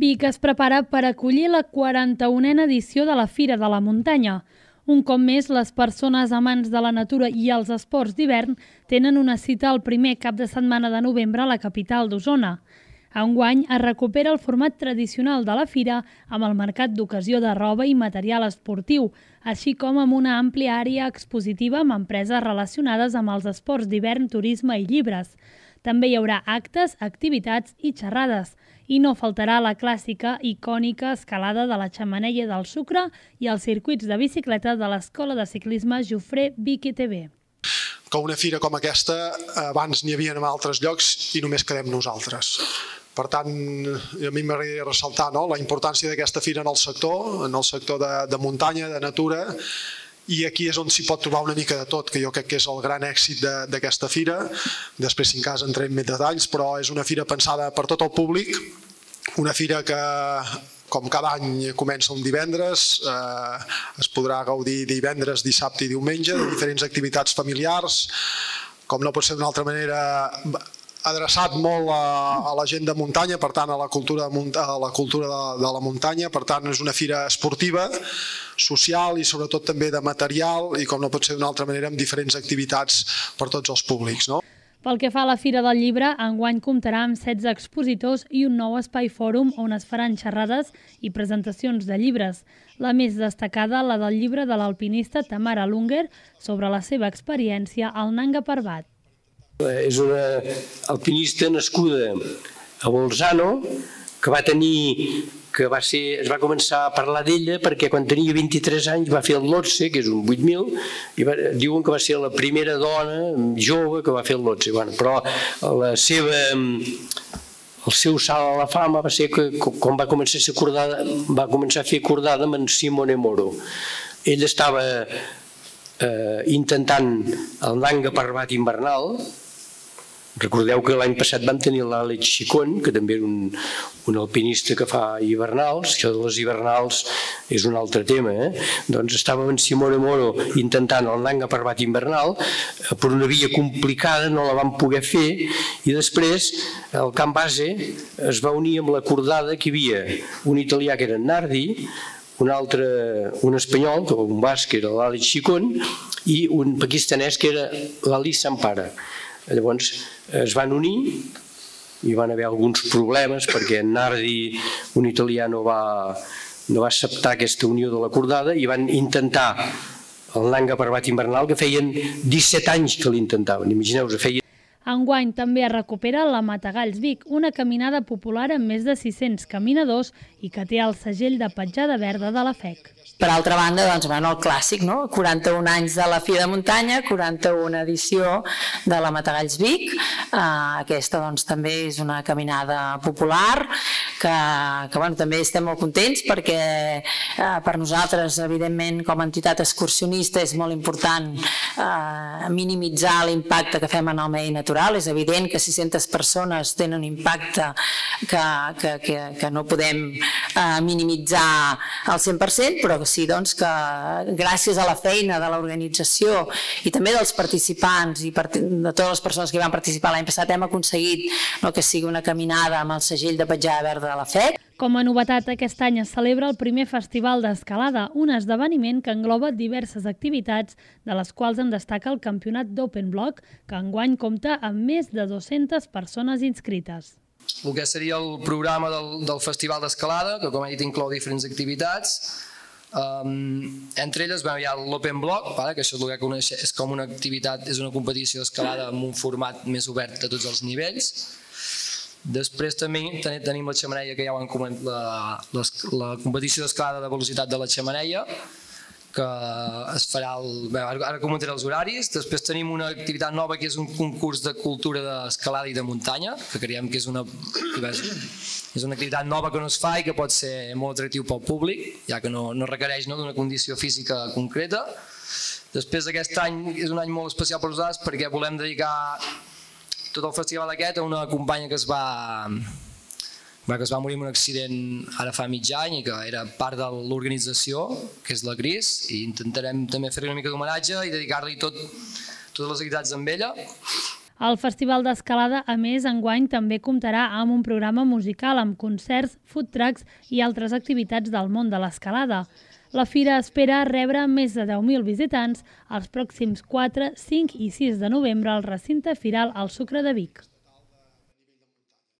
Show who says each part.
Speaker 1: Vic es prepara per acollir la 41a edició de la Fira de la Muntanya. Un cop més, les persones amants de la natura i els esports d'hivern tenen una cita el primer cap de setmana de novembre a la capital d'Osona. Enguany es recupera el format tradicional de la fira amb el mercat d'ocasió de roba i material esportiu, així com amb una àmplia àrea expositiva amb empreses relacionades amb els esports d'hivern, turisme i llibres. També hi haurà actes, activitats i xerrades i no faltarà la clàssica icònica escalada de la xamaneia del Sucre i els circuits de bicicleta de l'Escola de Ciclisme Jofré Vicky TV.
Speaker 2: Que una fira com aquesta abans n'hi havia en altres llocs i només quedem nosaltres. Per tant, a mi m'agradaria ressaltar no, la importància d'aquesta fira en el sector, en el sector de, de muntanya, de natura, i aquí és on s'hi pot trobar una mica de tot, que jo crec que és el gran èxit d'aquesta fira. Després, si en cas, entrem més detalls, però és una fira pensada per tot el públic, una fira que com cada any comença un divendres, eh, es podrà gaudir divendres, dissabte i diumenge de diferents activitats familiars, com no pot ser d'una altra manera adreçat molt a, a la gent de muntanya, per tant a la cultura, de, a la, cultura de, de la muntanya, per tant és una fira esportiva, social i sobretot també de material i com no pot ser d'una altra manera amb diferents activitats per tots els públics. No?
Speaker 1: Pel que fa a la Fira del Llibre, enguany comptarà amb 16 expositors i un nou espai fòrum on es faran xerrades i presentacions de llibres. La més destacada, la del llibre de l'alpinista Tamara Lunger sobre la seva experiència al Nanga Parbat.
Speaker 3: És una alpinista nascuda a Bolzano que va tenir que va ser, es va començar a parlar d'ella perquè quan tenia 23 anys va fer el Lotse, que és un 8.000, i va, diuen que va ser la primera dona jove que va fer el Lotse. Bueno, però la seva, el seu salt a la fama va ser que quan va començar a ser acordada, va començar a fer acordada amb en Simone Moro. Ell estava eh, intentant el Nanga Parbat invernal, Recordeu que l'any passat vam tenir l'Àlex Xicón, que també era un, un alpinista que fa hivernals, això de les hivernals és un altre tema, eh? doncs estàvem en Simone Moro intentant el Nanga Parbat invernal, eh, per una via complicada no la vam poder fer i després el camp base es va unir amb la cordada que hi havia un italià que era Nardi, un altre, un espanyol, un basc que era l'Àlex Xicón, i un pakistanès que era l'Ali Sampara. Llavors es van unir i van haver alguns problemes perquè Nardi, un italià, no va, no va acceptar aquesta unió de la cordada i van intentar el Nanga Parbat Invernal, que feien 17 anys que l'intentaven. Imagineu-vos, feien
Speaker 1: Enguany també es recupera la Matagalls Vic, una caminada popular amb més de 600 caminadors i que té el segell de petjada verda de la FEC.
Speaker 4: Per altra banda, doncs, bueno, el clàssic, no? 41 anys de la Fira de Muntanya, 41 edició de la Matagalls Vic. Uh, aquesta doncs, també és una caminada popular que, que bueno, també estem molt contents perquè uh, per nosaltres, evidentment, com a entitat excursionista és molt important uh, minimitzar l'impacte que fem en el medi natural. És evident que 600 persones tenen un impacte que, que, que, que no podem uh, minimitzar al 100%, però sí doncs, que gràcies a la feina de l'organització i també dels participants i de totes les persones que van participar l'any passat hem aconseguit no, que sigui una caminada amb el segell de petjada verda de la FEC.
Speaker 1: Com a novetat, aquest any es celebra el primer Festival d'Escalada, un esdeveniment que engloba diverses activitats, de les quals en destaca el Campionat d'Open Block, que enguany compta amb més de 200 persones inscrites
Speaker 5: el que seria el programa del, del Festival d'Escalada, que com he dit inclou diferents activitats, Um, entre elles bueno, hi ha l'Open Block, vale, que això és el que coneix, és com una activitat, és una competició d'escalada amb un format més obert a tots els nivells. Després també tenim la xamaneia, que ja ho han comentat, la, la, la competició d'escalada de velocitat de la xamaneia, que es farà, el, bé, ara comentaré els horaris, després tenim una activitat nova que és un concurs de cultura d'escalada i de muntanya, que creiem que és una, és una activitat nova que no es fa i que pot ser molt atractiu pel públic, ja que no, no requereix no, d'una condició física concreta. Després aquest any és un any molt especial per nosaltres perquè volem dedicar tot el festival aquest a una companya que es va que es va morir en un accident ara fa mig any i que era part de l'organització, que és la Cris, i intentarem també fer una mica d'homenatge i dedicar-li tot, totes les activitats amb ella.
Speaker 1: El Festival d'Escalada, a més, enguany també comptarà amb un programa musical amb concerts, food trucks i altres activitats del món de l'escalada. La fira espera rebre més de 10.000 visitants els pròxims 4, 5 i 6 de novembre al recinte firal al Sucre de Vic.